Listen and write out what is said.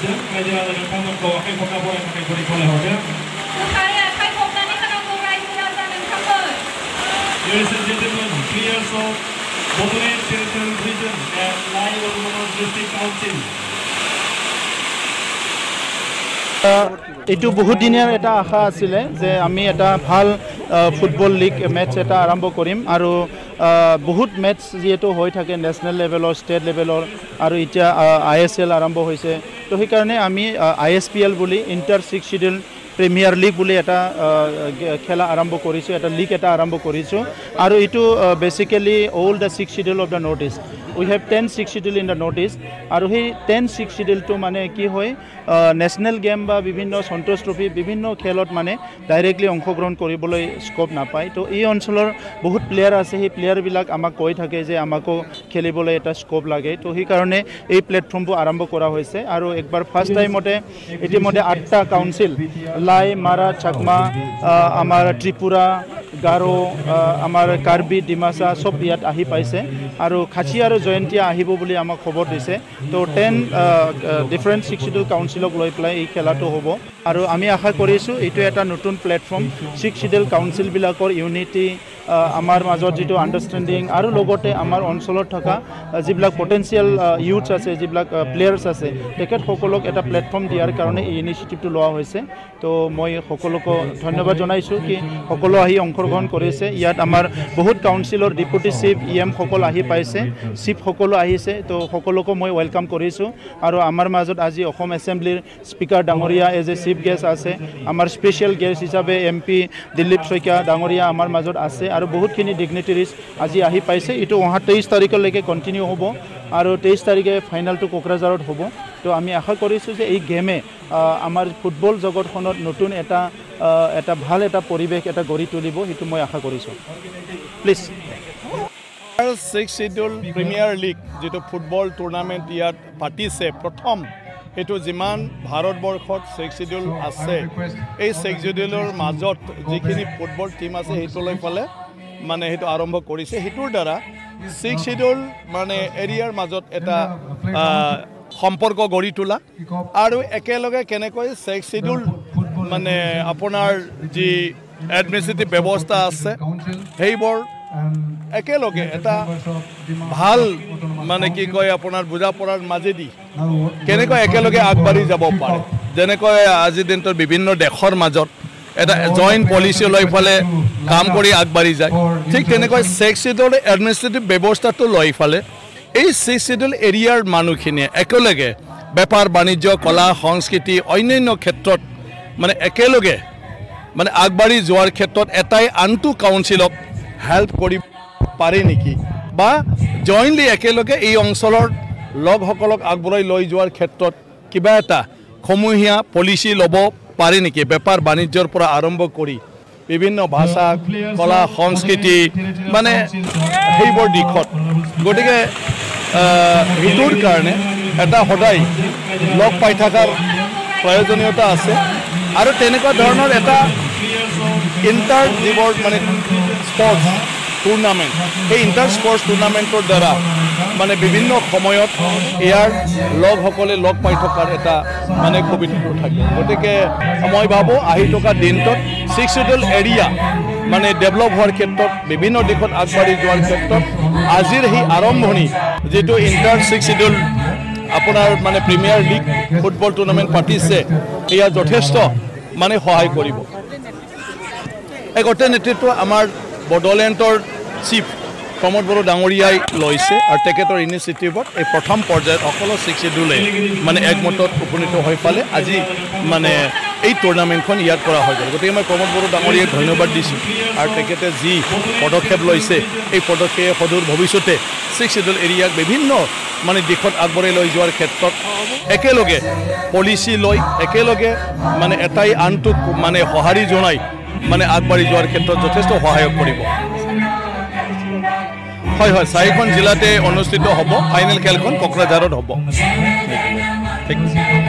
hotel. Wij delen de kamer door. Geen van daarvoor en geen voor die volle hotel. Ladies and gentlemen, clear so Bodolane Territorial Region and Live Urbanos District Council. এইটো বহুত দিনৰ এটা আশা আছিলে যে আমি এটা ভালো football league match এটা আৰম্ভ কৰিম আৰু বহুত মেটচ যিহেতু হৈ থাকে নেশ্যনেল লেভেলৰ ষ্টেট লেভেলৰ আৰু এতিয়া আই এছ এল আৰম্ভ হৈছে। তো সেইকাৰণে আমি আই এছ পি এল বুলি inter six schedule premier league বুলি এটা খেলা আৰম্ভ কৰিছোঁ এটা লীগ এটা আৰম্ভ কৰিছোঁ। আৰু এইটো basically all the six schedule of the north east we have ten six schedule in the north east আৰু সেই টেন ছিক্স চিডিউলটো মানে কি হয় নেশ্যনেল গেম বা বিভিন্ন সন্তোষ ট্ৰফি বিভিন্ন খেলত মানে ডাইৰেক্টলি অংশগ্ৰহণ কৰিবলৈ স্ক'প নাপায় তো এই অঞ্চলৰ বহুত প্লেয়াৰ আছে সেই প্লেয়াৰবিলাক আমাক কৈ থাকে যে আমাকো খেলিবলৈ এটা স্ক'প লাগে তো সেইকাৰণে এই প্লেটফৰ্মবোৰ আৰম্ভ কৰা হৈছে আৰু একবাৰ ফাৰ্ষ্ট টাইমতে ইতিমধ্যে আঠটা কাউন্সিল লাই মাৰা চাকমা আমাৰ ত্ৰিপুৰা গাৰো আমাৰ কাৰ্বি ডিমাচা চব ইয়াত আহি পাইছে আৰু খাচী আৰু জয়ন্তীয়া আহিব বুলি আমাক খবৰ দিছে। তো টেন ডিফাৰেণ্ট ছিক্স চিডিউল কাউন্সিলক লৈ পেলাই এই খেলাটো হ'ব। আৰু আমি আশা কৰিছোঁ এইটো এটা নতুন প্লেটফৰ্ম ছিক্স চিডিউল কাউন্সিলবিলাকৰ ইউনিটি আমাৰ মাজত যিটো আণ্ডাৰষ্টেণ্ডিং আৰু লগতে আমাৰ অঞ্চলত থকা যিবিলাক পটেঞ্চিয়েল ইউথছ আছে যিবিলাক প্লেয়াৰ্ছ আছে তেখেতসকলক এটা প্লেটফৰ্ম দিয়াৰ কাৰণে এই ইনিচিয়েটিভটো লোৱা হৈছে। তো মই সকলোকো ধন্যবাদ জনাইছোঁ কি সকলো আহি অংশগ্ৰহণ কৰিছে। ইয়াত আমাৰ বহুত কাউন্সিলৰ ডেপুটি চিফ ই এমসকল আহি পাইছে চিফ সকলো আহিছে তো সকলোকো মই ৱেলকাম কৰিছোঁ। আৰু আমাৰ মাজত আজি অসম এছেম্বলিৰ স্পীকাৰ ডাঙৰীয়া এজ এ চিফ গেষ্ট আছে। আমাৰ স্পেচিয়েল গেষ্ট হিচাপে এম পি দিলীপ শইকীয়া ডাঙৰীয়া আমাৰ মাজত আছে। আৰু বহুতখিনি ডিগনিটেৰিজ আজি আহি পাইছে। এইটো অহা তেইছ তাৰিখলৈকে কণ্টিনিউ হ'ব আৰু তেইছ তাৰিখে ফাইনেলটো কোকৰাঝাৰত হ'ব। তো আমি আশা কৰিছোঁ যে এই গেমে আমাৰ ফুটবল জগতখনত নতুন এটা এটা ভাল এটা পৰিৱেশ এটা গঢ়ি তুলিব সেইটো মই আশা কৰিছোঁ। Please six schedule premier league যিটো ফুটবল টুৰ্ণামেণ্ট ইয়াত পাতিছে প্ৰথম সেইটো যিমান ভাৰতবৰ্ষত ছিক্স চিডিউল আছে এই ছিক্স চিডিউলৰ মাজত যিখিনি ফুটবল টীম আছে সেইটোলৈ ফালে মানে সেইটো আৰম্ভ কৰিছে। সেইটোৰ দ্বাৰা ছিক্স চিডিউল মানে এৰিয়াৰ মাজত এটা সম্পৰ্ক গঢ়ি তোলা আৰু একেলগে কেনেকৈ ছিক্স চিডিউল মানে আপোনাৰ যি এডমিনিষ্ট্ৰেটিভ ব্যৱস্থা আছে সেইবোৰ একেলগে এটা ভাল মানে কি কয় আপোনাৰ বুজা পৰাৰ মাজেদি কেনেকৈ একেলগে আগবাঢ়ি যাব পাৰে। যেনেকৈ আজিৰ দিনটোত বিভিন্ন দেশৰ মাজত এটা জইণ্ট পলিচি লৈ ফালে কাম কৰি আগবাঢ়ি যায়। ঠিক তেনেকৈ ছিক্স চিডৰ এডমিনিষ্ট্ৰেটিভ ব্যৱস্থাটো লৈ ফালে এই ছিক্স চিডল এৰিয়াৰ মানুহখিনিয়ে একেলগে বেপাৰ বাণিজ্য কলা সংস্কৃতি অন্যান্য ক্ষেত্ৰত মানে একেলগে মানে আগবাঢ়ি যোৱাৰ ক্ষেত্ৰত এটাই আনটো কাউন্সিলক হেল্প কৰিব পাৰে নেকি? বা জইণ্টলি একেলগে এই অঞ্চলৰ লগসকলক আগবঢ়াই লৈ যোৱাৰ ক্ষেত্ৰত কিবা এটা সমূহীয়া পলিচি ল'ব পাৰে নেকি? বেপাৰ বাণিজ্যৰ পৰা আৰম্ভ কৰি বিভিন্ন ভাষা কলা সংস্কৃতি মানে সেইবোৰ দিশত। গতিকে সেইটোৰ কাৰণে এটা সদায় লগ পাই থকাৰ প্ৰয়োজনীয়তা আছে। আৰু তেনেকুৱা ধৰণৰ এটা ইণ্টাৰ যিবোৰ মানে স্পৰ্টছ টুৰ্ণামেণ্ট সেই ইণ্টাৰ স্পৰ্টছ টুৰ্ণামেণ্টৰ দ্বাৰা মানে বিভিন্ন সময়ত ইয়াৰ লগসকলে লগ পাই থকাৰ এটা মানে সুবিধাটো থাকে। গতিকে মই ভাবোঁ আহি থকা দিনটোত ছিক্স চিডুল এৰিয়া মানে ডেভেলপ হোৱাৰ ক্ষেত্ৰত বিভিন্ন দিশত আগবাঢ়ি যোৱাৰ ক্ষেত্ৰত আজিৰ সেই আৰম্ভণি যিটো ইণ্টাৰ ছিক্স চিডুল আপোনাৰ মানে প্ৰিমিয়াৰ লীগ ফুটবল টুৰ্ণামেণ্ট পাতিছে এয়া যথেষ্ট মানে সহায় কৰিব। এই নেতৃত্ব আমাৰ বড়োলেণ্ডৰ চিফ প্ৰমোদ বড়ো ডাঙৰীয়াই লৈছে আৰু তেখেতৰ ইনিচিয়েটিভত এই প্ৰথম পৰ্যায়ত সকলো ছিক্স চিডিউলে মানে একমতত উপনীত হৈ পালে। আজি মানে এই টুৰ্ণামেণ্টখন ইয়াত কৰা হৈ গ'ল। গতিকে মই প্ৰমোদ বড়ো ডাঙৰীয়াক ধন্যবাদ দিছোঁ আৰু তেখেতে যি পদক্ষেপ লৈছে এই পদক্ষেপে সদূৰ ভৱিষ্যতে ছিক্স চিডিউল এৰিয়াক বিভিন্ন মানে দিশত আগবঢ়াই লৈ যোৱাৰ ক্ষেত্ৰত একেলগে পলিচি লৈ একেলগে মানে এটাই আনটোক মানে সঁহাৰি জনাই মানে আগবাঢ়ি যোৱাৰ ক্ষেত্ৰত যথেষ্ট সহায়ক কৰিব। হয় হয় চাৰিখন জিলাতে অনুষ্ঠিত হ'ব। ফাইনেল খেলখন কোকৰাঝাৰত হ'ব। ঠিক। আছে